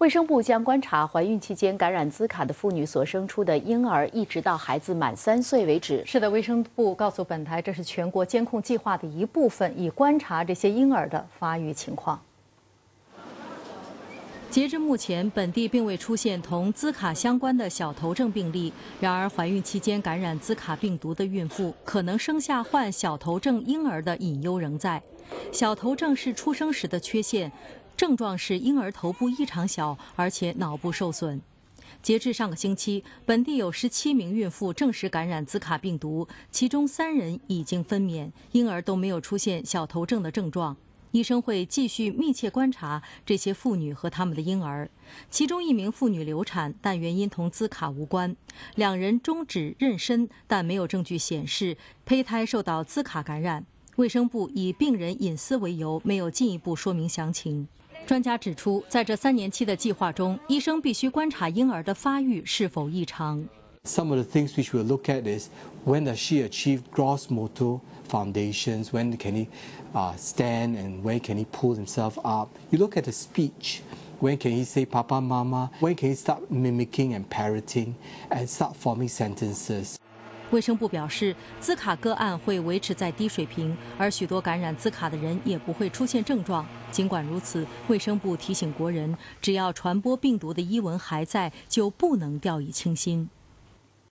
卫生部将观察怀孕期间感染兹卡的妇女所生出的婴儿，一直到孩子满三岁为止。是的，卫生部告诉本台，这是全国监控计划的一部分，以观察这些婴儿的发育情况。截至目前，本地并未出现同兹卡相关的小头症病例。然而，怀孕期间感染兹卡病毒的孕妇，可能生下患小头症婴儿的隐忧仍在。小头症是出生时的缺陷。症状是婴儿头部异常小，而且脑部受损。截至上个星期，本地有十七名孕妇证实感染兹卡病毒，其中三人已经分娩，婴儿都没有出现小头症的症状。医生会继续密切观察这些妇女和他们的婴儿。其中一名妇女流产，但原因同兹卡无关；两人终止妊娠，但没有证据显示胚胎受到兹卡感染。卫生部以病人隐私为由，没有进一步说明详情。专家指出，在这三年期的计划中，医生必须观察婴儿的发育是否异常。Some of the things which we'll look at is when does she achieve gross motor foundations? When can he uh, stand and when can he pull himself up? You look at the speech. When can he say "papa, mama"? When can he start mimicking and parroting and start forming sentences? 卫生部表示，兹卡个案会维持在低水平，而许多感染兹卡的人也不会出现症状。尽管如此，卫生部提醒国人，只要传播病毒的伊蚊还在，就不能掉以轻心。